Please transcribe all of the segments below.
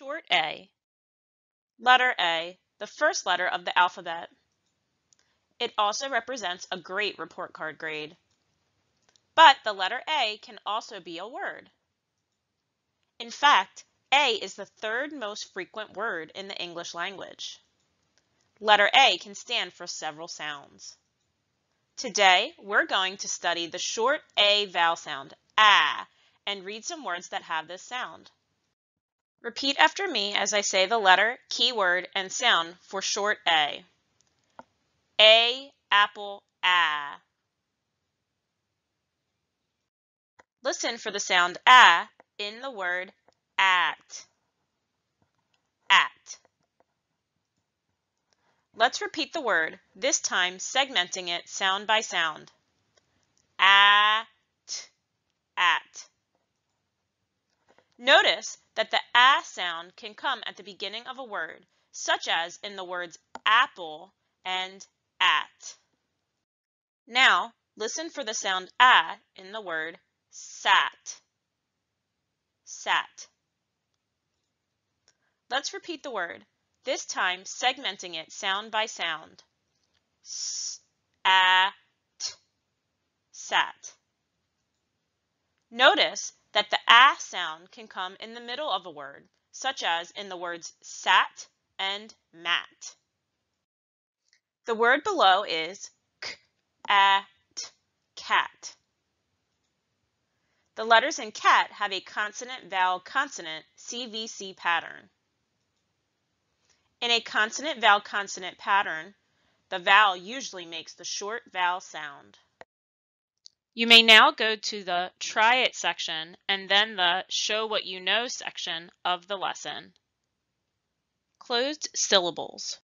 Short A. Letter A, the first letter of the alphabet. It also represents a great report card grade. But the letter A can also be a word. In fact, A is the third most frequent word in the English language. Letter A can stand for several sounds. Today, we're going to study the short A vowel sound, ah, and read some words that have this sound. Repeat after me as I say the letter, keyword, and sound for short A. A, apple, ah. Listen for the sound ah in the word at. At. Let's repeat the word, this time segmenting it sound by sound. At, at. Notice that the a sound can come at the beginning of a word, such as in the words apple and at. Now, listen for the sound a in the word sat. Sat. Let's repeat the word, this time segmenting it sound by sound. S, a, t, sat. Notice that the a sound can come in the middle of a word, such as in the words sat and mat. The word below is k, a, t, cat. The letters in cat have a consonant-vowel-consonant CVC pattern. In a consonant-vowel-consonant pattern, the vowel usually makes the short vowel sound. You may now go to the Try It section and then the Show What You Know section of the lesson. Closed syllables.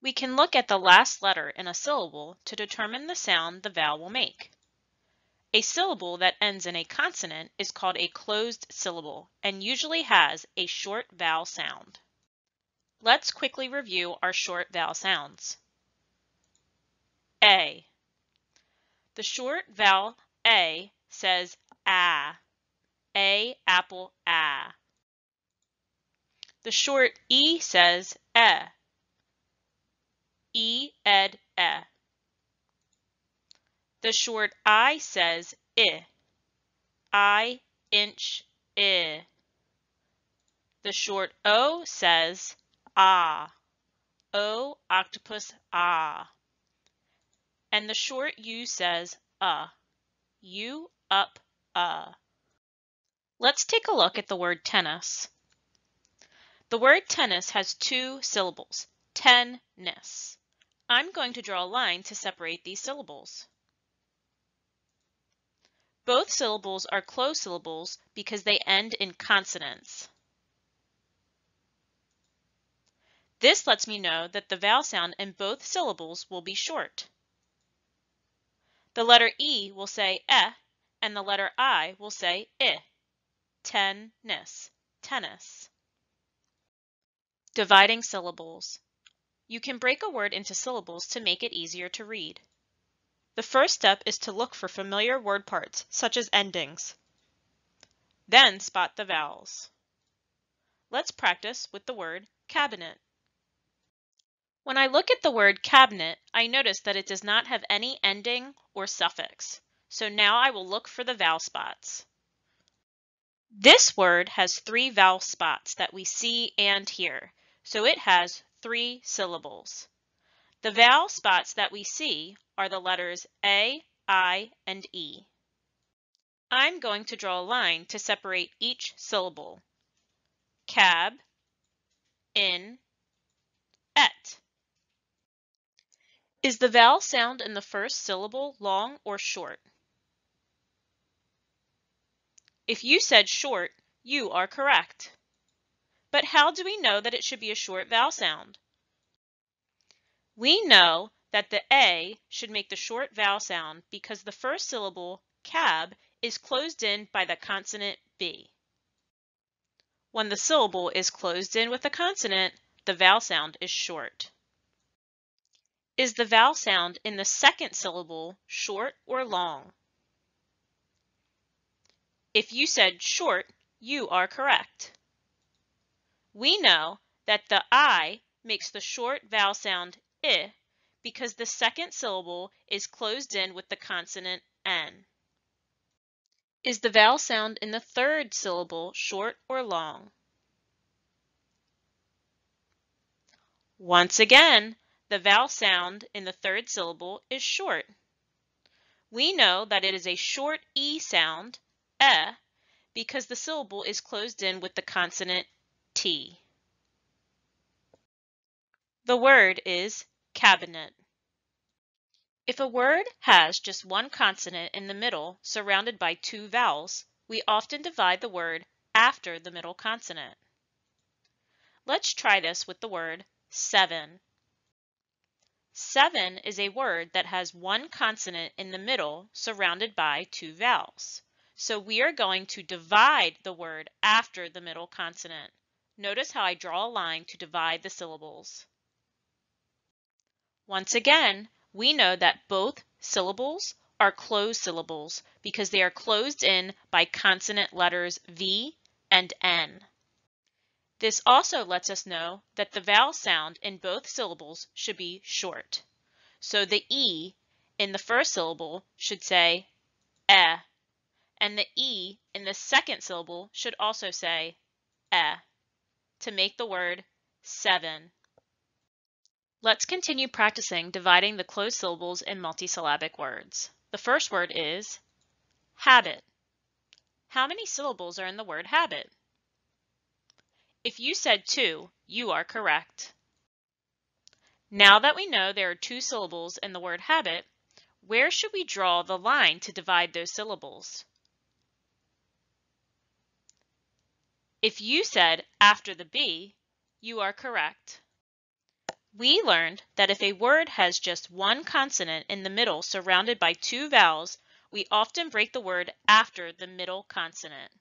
We can look at the last letter in a syllable to determine the sound the vowel will make. A syllable that ends in a consonant is called a closed syllable and usually has a short vowel sound. Let's quickly review our short vowel sounds. A. The short vowel A says ah. A apple ah. The short E says eh. E ed eh. The short I says I. I inch I. The short O says ah. O octopus ah and the short U says uh. U up uh. Let's take a look at the word tennis. The word tennis has two syllables, ten-ness. I'm going to draw a line to separate these syllables. Both syllables are closed syllables because they end in consonants. This lets me know that the vowel sound in both syllables will be short. The letter E will say eh, and the letter I will say i. Ten-nis, tennis. Dividing syllables. You can break a word into syllables to make it easier to read. The first step is to look for familiar word parts, such as endings. Then spot the vowels. Let's practice with the word cabinet. When I look at the word cabinet, I notice that it does not have any ending or suffix. So now I will look for the vowel spots. This word has three vowel spots that we see and hear, so it has three syllables. The vowel spots that we see are the letters A, I, and E. I'm going to draw a line to separate each syllable. Cab, in, et. Is the vowel sound in the first syllable long or short? If you said short, you are correct. But how do we know that it should be a short vowel sound? We know that the A should make the short vowel sound because the first syllable, cab, is closed in by the consonant B. When the syllable is closed in with a consonant, the vowel sound is short. Is the vowel sound in the second syllable short or long? If you said short, you are correct. We know that the I makes the short vowel sound I because the second syllable is closed in with the consonant N. Is the vowel sound in the third syllable short or long? Once again, the vowel sound in the third syllable is short. We know that it is a short E sound, eh, because the syllable is closed in with the consonant T. The word is cabinet. If a word has just one consonant in the middle surrounded by two vowels, we often divide the word after the middle consonant. Let's try this with the word seven. Seven is a word that has one consonant in the middle surrounded by two vowels. So we are going to divide the word after the middle consonant. Notice how I draw a line to divide the syllables. Once again, we know that both syllables are closed syllables because they are closed in by consonant letters V and N. This also lets us know that the vowel sound in both syllables should be short. So the E in the first syllable should say eh and the E in the second syllable should also say eh to make the word seven. Let's continue practicing dividing the closed syllables in multisyllabic words. The first word is habit. How many syllables are in the word habit? If you said two, you are correct. Now that we know there are two syllables in the word habit, where should we draw the line to divide those syllables? If you said after the B, you are correct. We learned that if a word has just one consonant in the middle surrounded by two vowels, we often break the word after the middle consonant.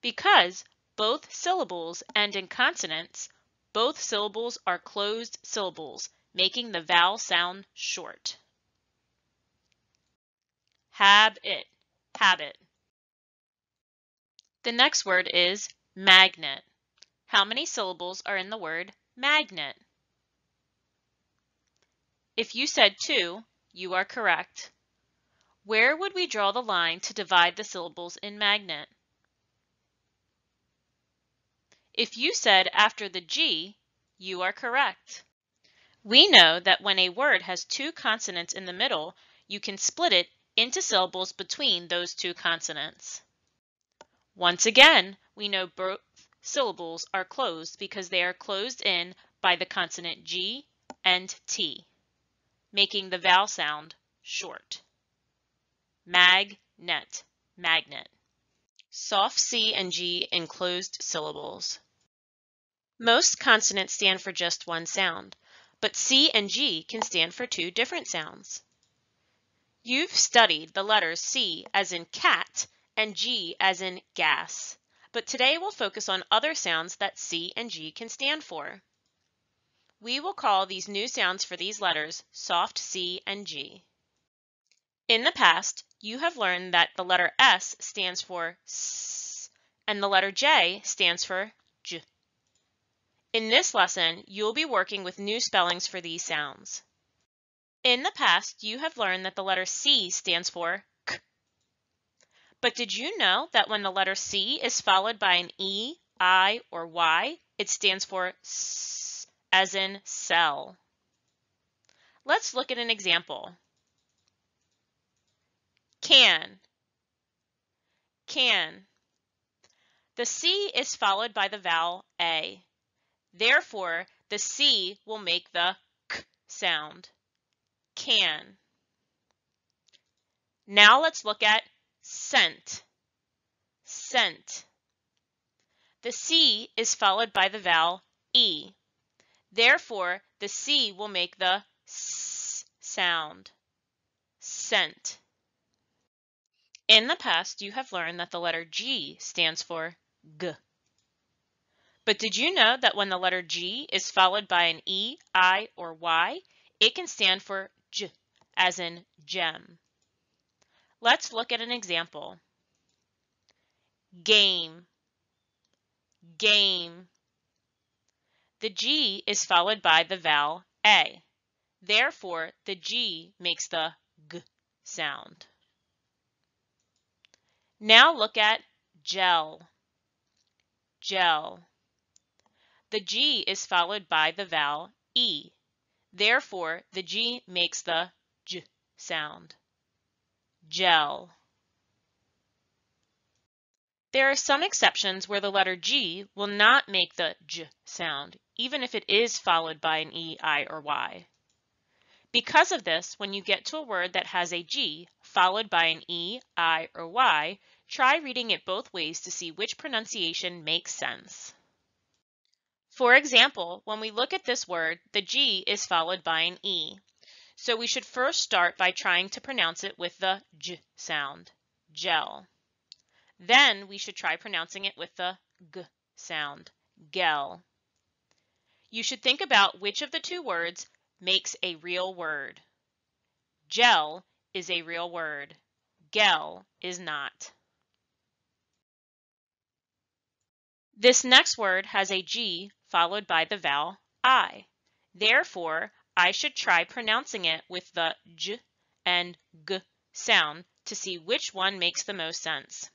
Because both syllables end in consonants, both syllables are closed syllables, making the vowel sound short. Have it, habit. The next word is magnet. How many syllables are in the word magnet? If you said two, you are correct. Where would we draw the line to divide the syllables in magnet? If you said after the G, you are correct. We know that when a word has two consonants in the middle, you can split it into syllables between those two consonants. Once again, we know both syllables are closed because they are closed in by the consonant G and T, making the vowel sound short. Magnet, magnet. Soft C and G in closed syllables. Most consonants stand for just one sound, but C and G can stand for two different sounds. You've studied the letters C as in cat and G as in gas. But today we'll focus on other sounds that C and G can stand for. We will call these new sounds for these letters soft C and G. In the past, you have learned that the letter S stands for S and the letter J stands for J. In this lesson, you'll be working with new spellings for these sounds. In the past, you have learned that the letter C stands for K. but did you know that when the letter C is followed by an E, I, or Y, it stands for S, as in cell? Let's look at an example. Can. Can. The C is followed by the vowel A. Therefore, the C will make the K sound. Can. Now let's look at scent, scent. The C is followed by the vowel E. Therefore, the C will make the S sound, scent. In the past, you have learned that the letter G stands for G. But did you know that when the letter G is followed by an E, I, or Y, it can stand for J, as in gem. Let's look at an example. Game, game. The G is followed by the vowel A. Therefore, the G makes the G sound. Now look at gel. Gel. The G is followed by the vowel E. Therefore, the G makes the J sound. Gel. There are some exceptions where the letter G will not make the J sound, even if it is followed by an E, I, or Y. Because of this, when you get to a word that has a G followed by an E, I, or Y, try reading it both ways to see which pronunciation makes sense. For example, when we look at this word, the G is followed by an E. So we should first start by trying to pronounce it with the J sound, gel. Then we should try pronouncing it with the G sound, gel. You should think about which of the two words makes a real word. Gel is a real word. Gel is not. This next word has a G followed by the vowel I. Therefore, I should try pronouncing it with the J and G sound to see which one makes the most sense.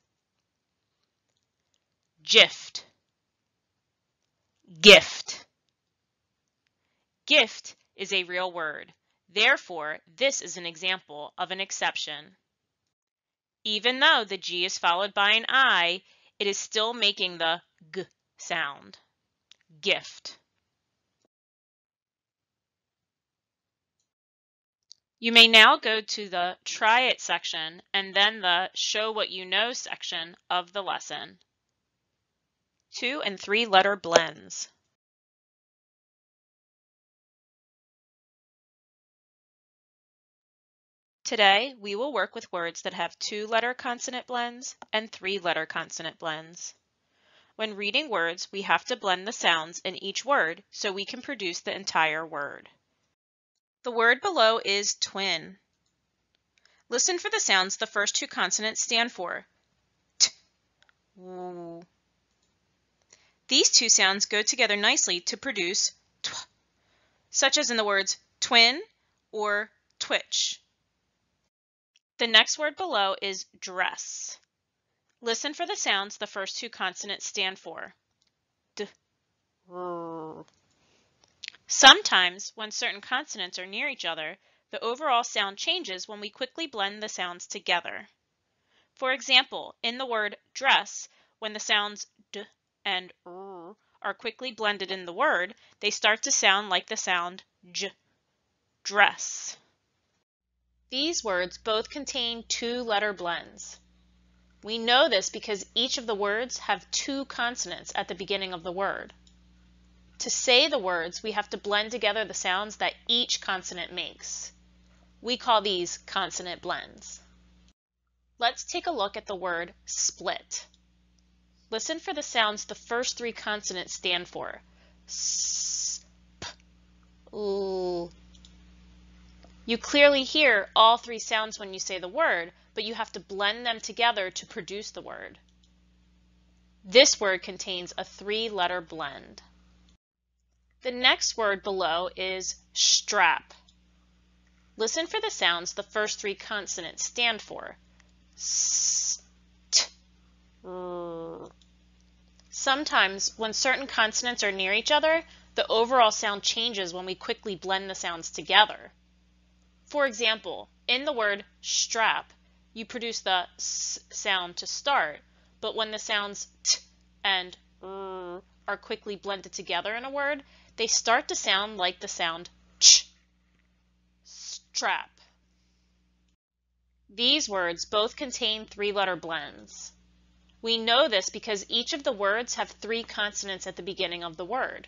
Gift. Gift. Gift is a real word. Therefore, this is an example of an exception. Even though the G is followed by an I, it is still making the G sound. Gift. You may now go to the Try It section and then the Show What You Know section of the lesson two and three letter blends. Today, we will work with words that have two-letter consonant blends and three-letter consonant blends. When reading words, we have to blend the sounds in each word so we can produce the entire word. The word below is twin. Listen for the sounds the first two consonants stand for. These two sounds go together nicely to produce tw, such as in the words twin or twitch. The next word below is dress. Listen for the sounds the first two consonants stand for. D. Sometimes, when certain consonants are near each other, the overall sound changes when we quickly blend the sounds together. For example, in the word dress, when the sounds d and r are quickly blended in the word, they start to sound like the sound j, dress. These words both contain two-letter blends. We know this because each of the words have two consonants at the beginning of the word. To say the words, we have to blend together the sounds that each consonant makes. We call these consonant blends. Let's take a look at the word split. Listen for the sounds the first three consonants stand for. S, p, l. You clearly hear all three sounds when you say the word, but you have to blend them together to produce the word. This word contains a three-letter blend. The next word below is strap. Listen for the sounds the first three consonants stand for. S, t, r. Sometimes, when certain consonants are near each other, the overall sound changes when we quickly blend the sounds together. For example, in the word strap, you produce the s sound to start, but when the sounds t and r are quickly blended together in a word, they start to sound like the sound ch, strap. These words both contain three-letter blends. We know this because each of the words have three consonants at the beginning of the word.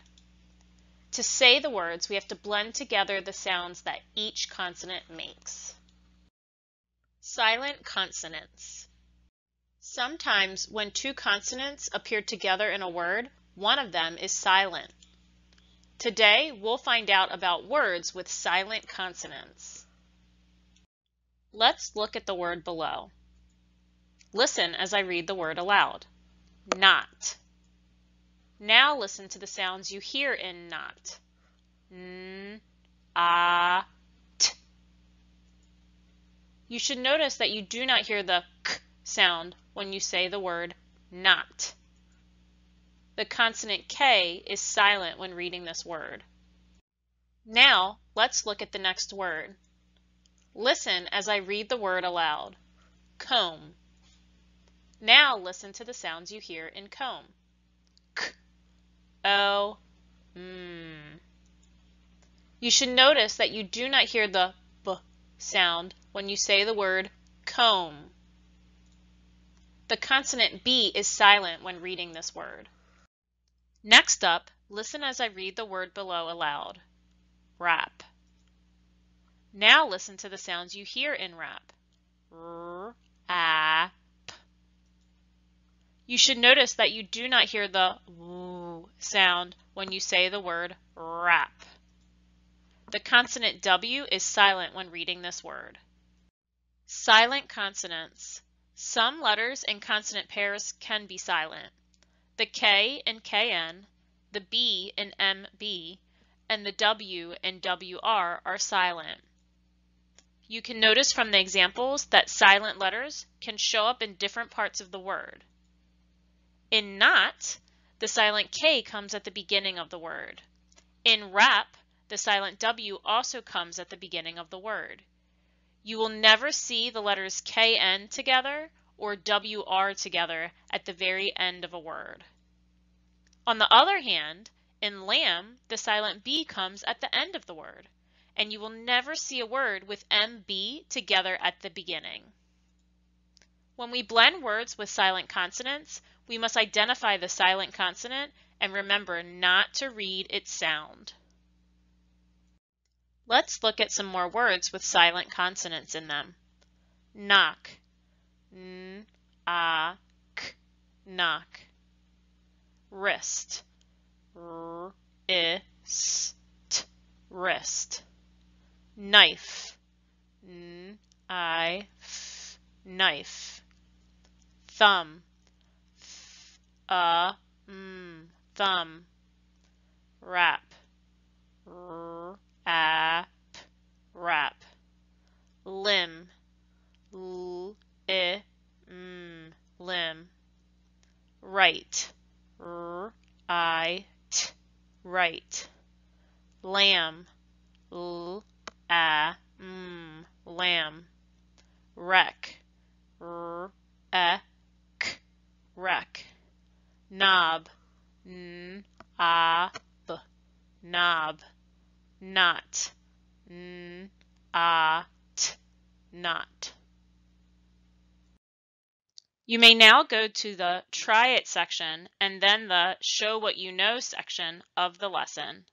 To say the words, we have to blend together the sounds that each consonant makes. Silent consonants. Sometimes when two consonants appear together in a word, one of them is silent. Today, we'll find out about words with silent consonants. Let's look at the word below. Listen as I read the word aloud. Knot. Now listen to the sounds you hear in knot. N, ah. You should notice that you do not hear the k sound when you say the word knot. The consonant K is silent when reading this word. Now, let's look at the next word. Listen as I read the word aloud. Comb. Now listen to the sounds you hear in comb. K, O, M. Hmm. You should notice that you do not hear the b sound when you say the word comb. The consonant B is silent when reading this word. Next up, listen as I read the word below aloud. Wrap. Now listen to the sounds you hear in wrap. R, a, p. You should notice that you do not hear the w sound when you say the word wrap. The consonant W is silent when reading this word. Silent consonants. Some letters and consonant pairs can be silent. The K in KN, the B in MB, and the W in WR are silent. You can notice from the examples that silent letters can show up in different parts of the word. In knot, the silent K comes at the beginning of the word. In wrap, the silent W also comes at the beginning of the word. You will never see the letters KN together or WR together at the very end of a word. On the other hand, in lamb, the silent B comes at the end of the word, and you will never see a word with MB together at the beginning. When we blend words with silent consonants, we must identify the silent consonant and remember not to read its sound. Let's look at some more words with silent consonants in them. Knock, n, a, k, knock. Wrist, r, i, s, t, wrist. Knife, n, i, f, knife. Thumb, th, a, m, thumb. Wrap, r, a, p, wrap. Limb, l, i, m, limb. Write, r, i, t, right. Lamb, l, a, m, lamb. Wreck, r, k, wreck. Knob, n, a, b, knob. Knot, n, a, t, knot. You may now go to the Try It section and then the Show What You Know section of the lesson.